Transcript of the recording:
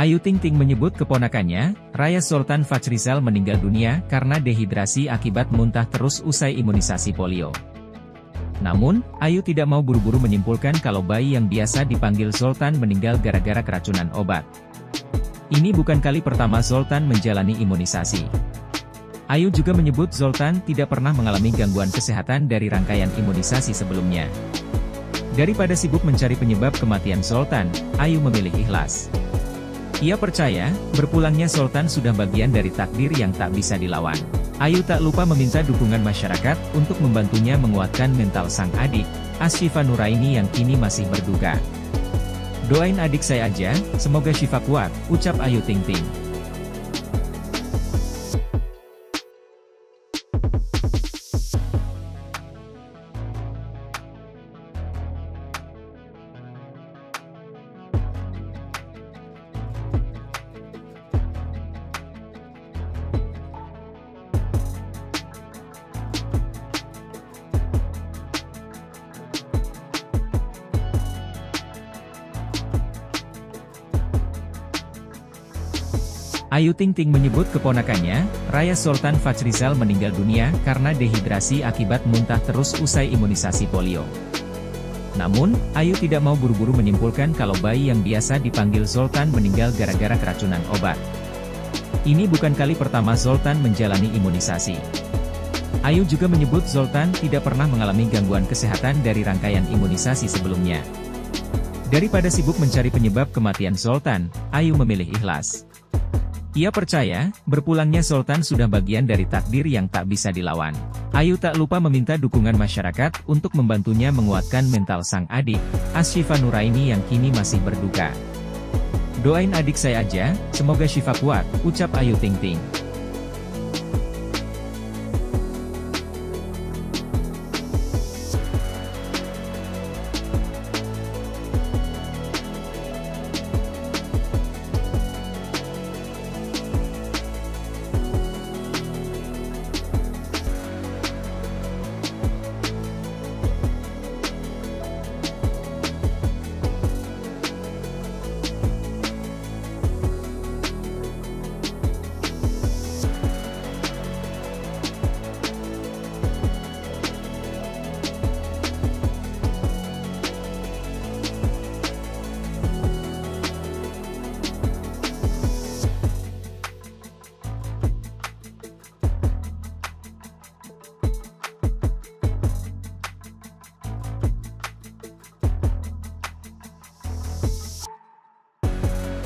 Ayu Ting Ting menyebut keponakannya, Raya Sultan Fajrizal meninggal dunia karena dehidrasi akibat muntah terus usai imunisasi polio. Namun, Ayu tidak mau buru-buru menyimpulkan kalau bayi yang biasa dipanggil Sultan meninggal gara-gara keracunan obat. Ini bukan kali pertama Zoltan menjalani imunisasi. Ayu juga menyebut Zoltan tidak pernah mengalami gangguan kesehatan dari rangkaian imunisasi sebelumnya. Daripada sibuk mencari penyebab kematian Sultan, Ayu memilih ikhlas. Ia percaya, berpulangnya Sultan sudah bagian dari takdir yang tak bisa dilawan. Ayu tak lupa meminta dukungan masyarakat untuk membantunya menguatkan mental sang adik, Asyifa Nuraini yang kini masih berduka. Doain adik saya aja, semoga Syifa kuat, ucap Ayu Ting Ting. Ayu Ting Ting menyebut keponakannya, Raya Sultan Fajrizal meninggal dunia karena dehidrasi akibat muntah terus usai imunisasi polio. Namun, Ayu tidak mau buru-buru menyimpulkan kalau bayi yang biasa dipanggil Sultan meninggal gara-gara keracunan obat. Ini bukan kali pertama Sultan menjalani imunisasi. Ayu juga menyebut Sultan tidak pernah mengalami gangguan kesehatan dari rangkaian imunisasi sebelumnya. Daripada sibuk mencari penyebab kematian Sultan, Ayu memilih ikhlas. Ia percaya, berpulangnya Sultan sudah bagian dari takdir yang tak bisa dilawan. Ayu tak lupa meminta dukungan masyarakat untuk membantunya menguatkan mental sang adik, Asyifa Nuraini yang kini masih berduka. Doain adik saya aja, semoga Syifa kuat, ucap Ayu Ting Ting.